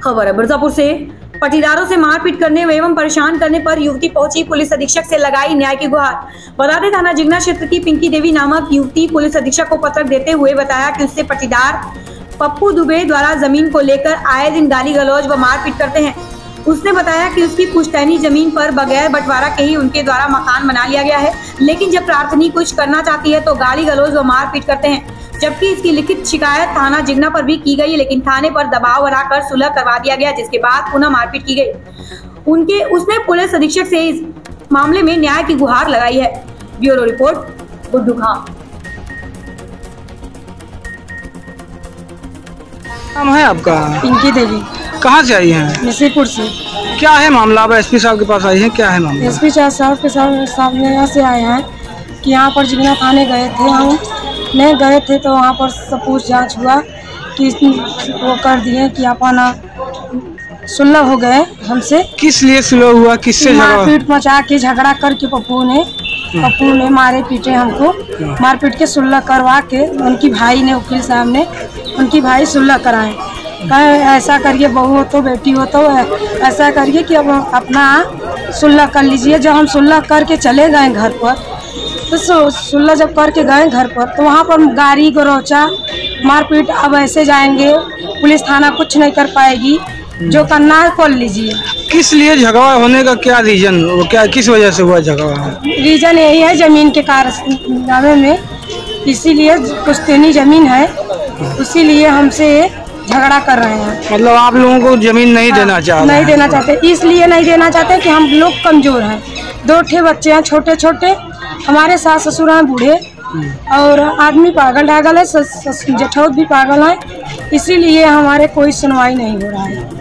खबर है, मिर्जापुर से। पटीदारों से मारपीट करने एवं परेशान करने पर युवती पहुँची पुलिस अधीक्षक से लगाई न्याय की गुहार। बता दें थाना जिगना क्षेत्र की पिंकी देवी नामक युवती पुलिस अधीक्षक को पत्र देते हुए बताया कि उससे पटीदार पप्पू दुबे द्वारा ज़मीन को लेकर आए दिन गाली गलौज व मारपीट करते हैं। उसने बताया कि उसकी पुश्तैनी ज़मीन पर बगैर बंटवारा के ही उनके द्वारा मकान बना लिया गया है, लेकिन जब प्रार्थनी कुछ करना चाहती है तो गाली गलौज व मारपीट करते हैं। जबकि इसकी लिखित शिकायत थाना जिगना पर भी की गई लेकिन थाने पर दबाव बनाकर सुलह करवा दिया गया जिसके बाद पुनः मारपीट की गई। उनके उसने पुलिस अधीक्षक से इस मामले में न्याय की गुहार लगाई है। Bureau report Guddu Khan. नाम है आपका? पिंकी देवी। कहाँ से आई हैं? नसीपुर से। क्या है मामला? अब एसपी साहब के पास आई हैं? क्या है मामला? एस पी साहब के साथ सामने यहाँ से आए हैं कि यहाँ पर जिगना थाने गए थे हम नहीं गए थे तो वहाँ पर सब पूछ जाँच हुआ कि वो कर दिए कि अपना सुलह हो गए हमसे। किस लिए स्लो हुआ? किससे मारपीट मचा के झगड़ा करके पप्पू ने पप्पू ने मारे पीटे हमको। मारपीट के सुलह करवा के उनकी भाई ने वकील साहब ने उनकी भाई सुलह कराए। कहे ऐसा करिए बहू हो तो बेटी हो तो ऐसा करिए कि अब अपना सुलह कर लीजिए। जब हम सुलह करके चले गए घर पर तो सु- सुलह जब करके गए घर पर तो वहाँ पर गाड़ी गरौचा मारपीट अब ऐसे जाएँगे पुलिस थाना कुछ नहीं कर पाएगी जो करना है कर लीजिए। किस लिए झगड़ा होने का क्या रीजन वो क्या किस वजह से हुआ झगड़ा? रीजन यही है ज़मीन के कारनामे में। इसीलिए पुश्तैनी ज़मीन है इसीलिए हमसे झगड़ा कर रहे हैं। मतलब आप लोगों को ज़मीन नहीं देना चाहते नहीं देना चाहते इसलिए नहीं देना चाहते कि हम लोग कमज़ोर हैं। दो ठे बच्चे हैं छोटे छोटे हमारे सास ससुर हैं बूढ़े। और आदमी पागल डागल है जठौत भी पागल है। इसीलिए हमारे कोई सुनवाई नहीं हो रहा है।